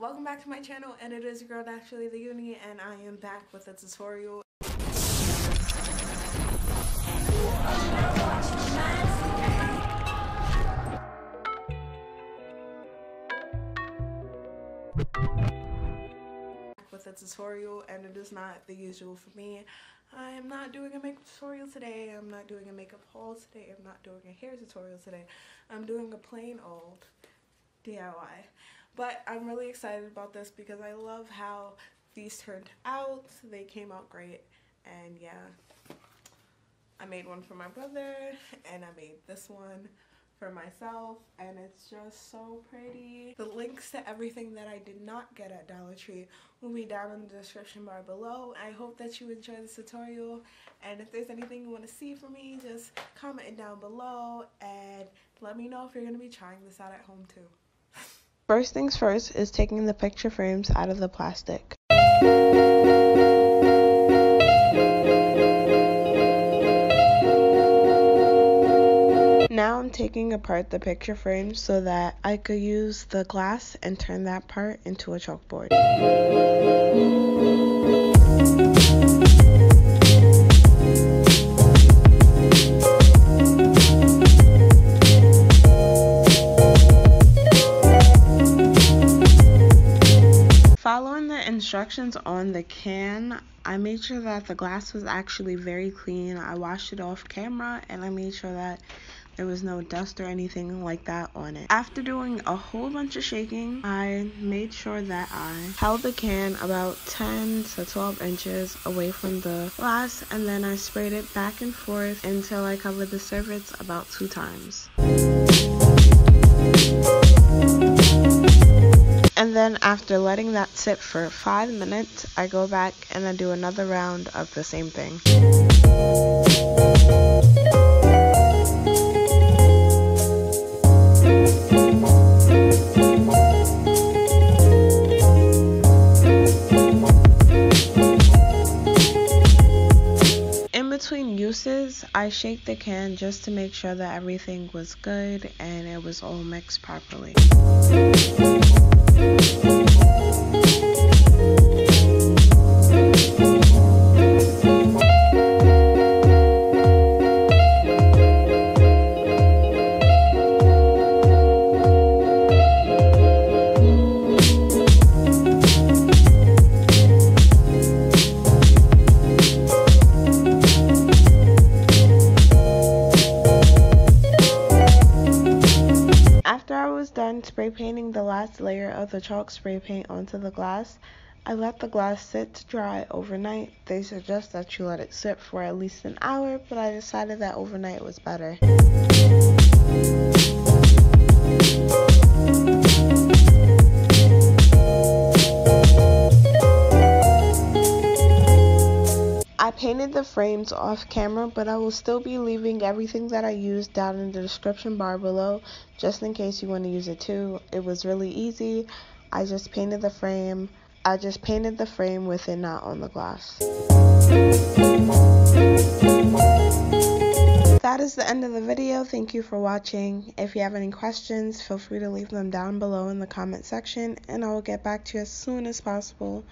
Welcome back to my channel and it is your girl Naturally the Uni and I am back with a tutorial. with a tutorial and it is not the usual for me. I am not doing a makeup tutorial today. I'm not doing a makeup haul today. I'm not doing a hair tutorial today. I'm doing a plain old DIY. But I'm really excited about this because I love how these turned out. They came out great and yeah. I made one for my brother and I made this one for myself and it's just so pretty. The links to everything that I did not get at Dollar Tree will be down in the description bar below. I hope that you enjoy this tutorial and if there's anything you want to see from me just comment it down below and let me know if you're going to be trying this out at home too. First things first is taking the picture frames out of the plastic. Now I'm taking apart the picture frame so that I could use the glass and turn that part into a chalkboard. Instructions on the can, I made sure that the glass was actually very clean. I washed it off camera and I made sure that there was no dust or anything like that on it. After doing a whole bunch of shaking, I made sure that I held the can about 10 to 12 inches away from the glass and then I sprayed it back and forth until I covered the surface about two times. Then after letting that sit for 5 minutes, I go back and I do another round of the same thing. In between uses, I shake the can just to make sure that everything was good and it was all mixed properly. Thank you. Spray painting the last layer of the chalk spray paint onto the glass, I let the glass sit to dry overnight. They suggest that you let it sit for at least an hour, but I decided that overnight was better. Painted the frames off camera, but I will still be leaving everything that I used down in the description bar below, just in case you want to use it too. It was really easy. I just painted the frame. I just painted the frame with it not on the glass. That is the end of the video. Thank you for watching. If you have any questions, feel free to leave them down below in the comment section, and I will get back to you as soon as possible.